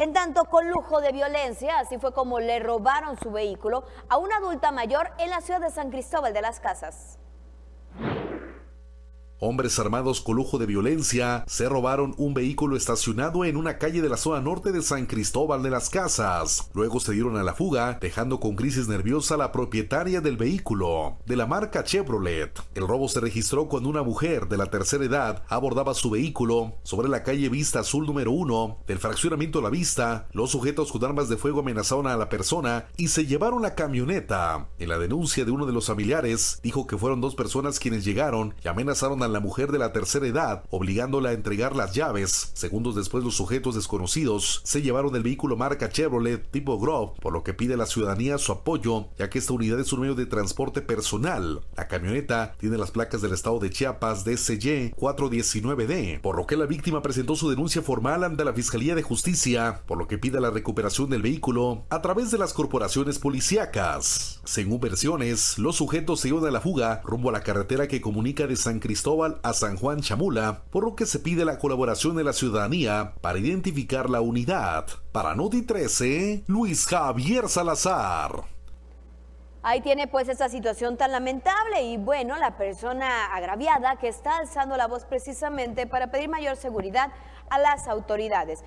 En tanto, con lujo de violencia, así fue como le robaron su vehículo a una adulta mayor en la ciudad de San Cristóbal de las Casas. Hombres armados con lujo de violencia se robaron un vehículo estacionado en una calle de la zona norte de San Cristóbal de las Casas. Luego se dieron a la fuga, dejando con crisis nerviosa a la propietaria del vehículo, de la marca Chevrolet. El robo se registró cuando una mujer de la tercera edad abordaba su vehículo sobre la calle Vista Azul número 1 del fraccionamiento La Vista. Los sujetos con armas de fuego amenazaron a la persona y se llevaron la camioneta. En la denuncia de uno de los familiares, dijo que fueron dos personas quienes llegaron y amenazaron a la mujer de la tercera edad, obligándola a entregar las llaves. Segundos después, los sujetos desconocidos se llevaron el vehículo marca Chevrolet tipo Grove, por lo que pide a la ciudadanía su apoyo, ya que esta unidad es un medio de transporte personal. La camioneta tiene las placas del estado de Chiapas DCY 419D, por lo que la víctima presentó su denuncia formal ante la Fiscalía de Justicia, por lo que pide la recuperación del vehículo a través de las corporaciones policíacas. Según versiones, los sujetos se iban a la fuga rumbo a la carretera que comunica de San Cristóbal a San Juan Chamula, por lo que se pide la colaboración de la ciudadanía para identificar la unidad. Para Noti 13, Luis Javier Salazar. Ahí tiene pues esta situación tan lamentable y bueno, la persona agraviada que está alzando la voz precisamente para pedir mayor seguridad a las autoridades.